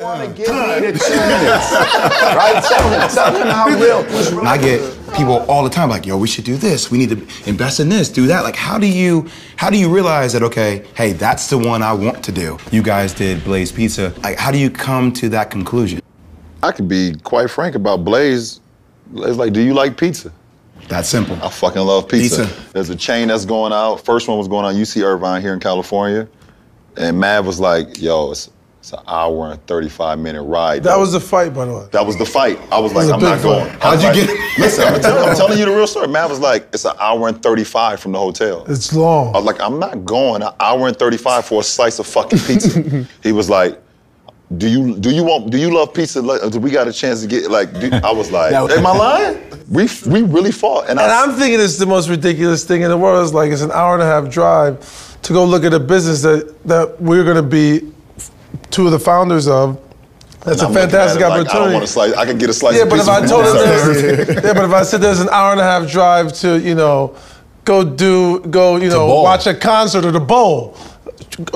want to give me the two minutes, right? Tell him, tell him how real. And I get people all the time like, yo, we should do this. We need to invest in this, do that. Like, how do you how do you realize that okay, hey, that's the one I want to do? You guys did Blaze Pizza. Like, how do you come to that conclusion? I can be quite frank about Blaze. It's like, do you like pizza? That simple. I fucking love pizza. Pizza. There's a chain that's going out. First one was going on UC Irvine here in California. And Mav was like, yo, it's, it's an hour and 35 minute ride. That though. was the fight, by the way. That was the fight. I was like, was a I'm not going. fight. Was How'd you like- get- Listen, I'm, telling, I'm telling you the real story. Mav was like, it's an hour and 35 from the hotel. It's long. I was like, I'm not going an hour and 35 for a slice of fucking pizza. he was like, do you do you want do you love pizza? Do we got a chance to get like? Do, I was like, am I lying? We we really fought, and, And I, I'm thinking it's the most ridiculous thing in the world. It's like it's an hour and a half drive to go look at a business that that we're going to be two of the founders of. That's I'm a looking at fantastic it like, I don't opportunity. want to slice. I can get a slice. yeah, of but if I told him yeah, but if I said there's an hour and a half drive to you know go do go you know watch a concert or the bowl,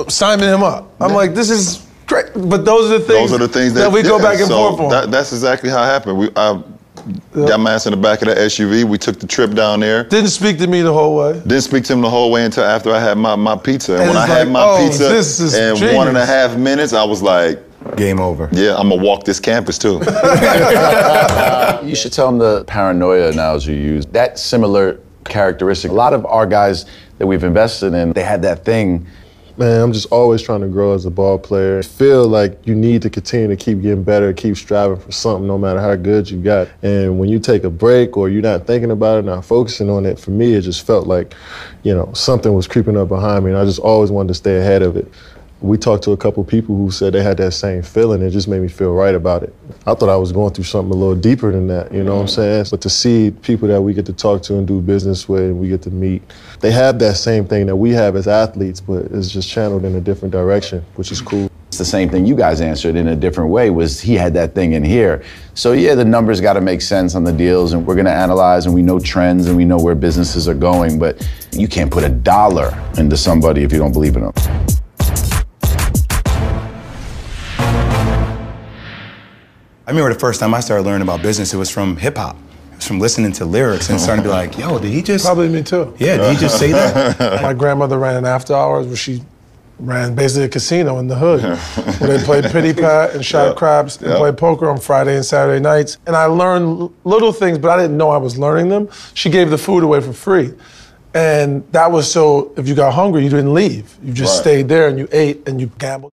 signing him up. I'm like this is great. But those are the things. Those are the things that, we go back and so forth on. That, that's exactly how it happened. We I got my ass in the back of the SUV. We took the trip down there. Didn't speak to me the whole way. Didn't speak to him the whole way until after I had my, my pizza. And, And when I it's had like, my oh, pizza this is in and a genius. half minutes, I was like, Game over. yeah, I'm gonna walk this campus too. You should tell them the paranoia analogy you use. That similar characteristic. A lot of our guys that we've invested in, they had that thing. Man, I'm just always trying to grow as a ball player. I feel like you need to continue to keep getting better, keep striving for something no matter how good you got. And when you take a break or you're not thinking about it, not focusing on it, for me, it just felt like, you know, something was creeping up behind me. And I just always wanted to stay ahead of it. We talked to a couple people who said they had that same feeling. It just made me feel right about it. I thought I was going through something a little deeper than that, you know what I'm saying? But to see people that we get to talk to and do business with and we get to meet, they have that same thing that we have as athletes, but it's just channeled in a different direction, which is cool. It's the same thing you guys answered in a different way was he had that thing in here. So yeah, the numbers got to make sense on the deals and we're going to analyze and we know trends and we know where businesses are going, but you can't put a dollar into somebody if you don't believe in them. I remember the first time I started learning about business, it was from hip hop. It was from listening to lyrics and starting to be like, yo, did he just Probably me too. Yeah, did he just say that? My grandmother ran an after hours where she ran basically a casino in the hood where they played pity pat and shot Yeah. craps and Yeah. played poker on Friday and Saturday nights. And I learned little things, but I didn't know I was learning them. She gave the food away for free. And that was so if you got hungry, you didn't leave. You just Right. stayed there and you ate and you gambled.